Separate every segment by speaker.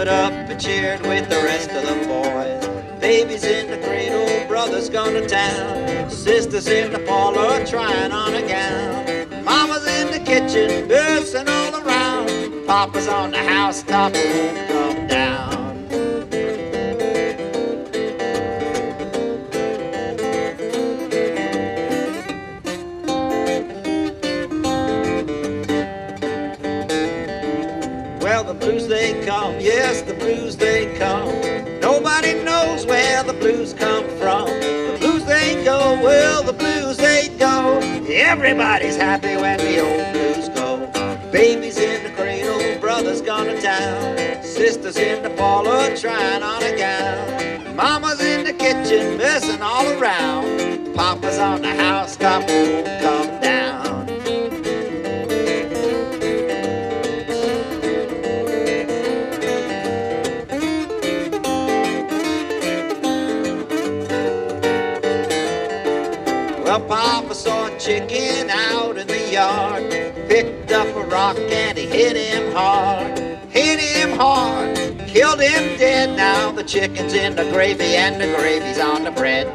Speaker 1: Stood up and cheered with the rest of the boys. Babies in the cradle, brothers gone to town. Sisters in the parlor trying on a gown. Mama's in the kitchen, nursing all around. Papa's on the housetop, won't come Well, the blues they come, yes, the blues they come. Nobody knows where the blues come from. The blues they go, well, the blues they go. Everybody's happy when the old blues go. Babies in the cradle, brothers gone to town. Sisters in the parlor trying on a gown. Mama's in the kitchen messing all around. Papa's on the housetop, won't come down. Chicken out in the yard. Picked up a rock and he hit him hard. Hit him hard. Killed him dead. Now the chicken's in the gravy and the gravy's on the bread.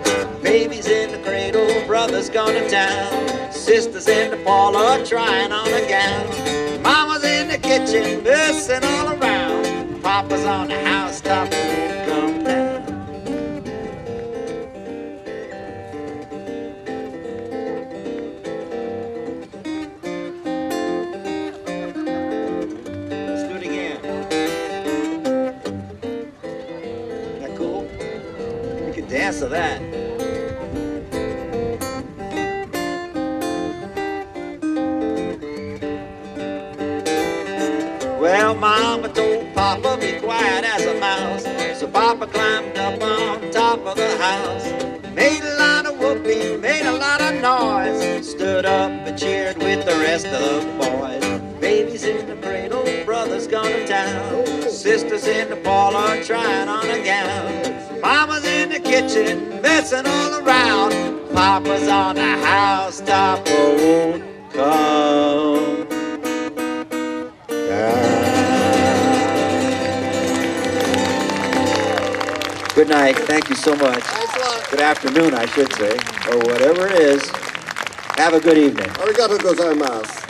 Speaker 1: Baby's in the cradle, brother's gone to town. Sisters in the parlor trying on a gown. Mama's in the kitchen, messing all around. Papa's on the housetop, dance to that. Well, Mama told Papa be quiet as a mouse, so Papa climbed up on top of the house. Made a lot of whoopee, made a lot of noise. Stood up and cheered with the rest of the boys. Babies in the cradle, brothers gone to town. Sisters in the parlor trying on a gown. Mama's the kitchen, messing all around. Papa's on the housetop, oh, won't come down. Good night. Thank you so much. Good afternoon, I should say, or whatever it is. Have a good evening.
Speaker 2: Arigato gozaimasu.